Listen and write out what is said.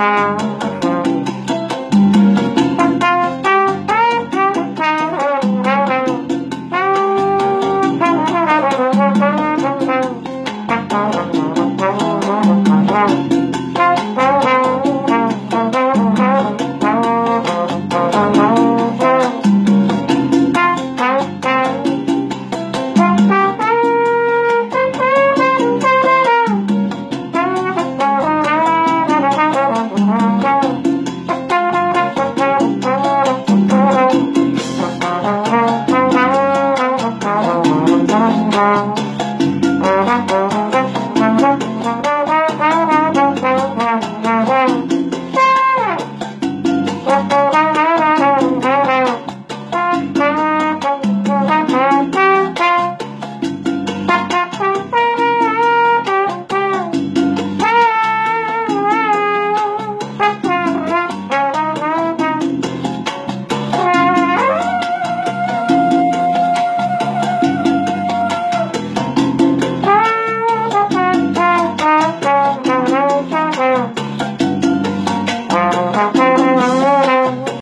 Música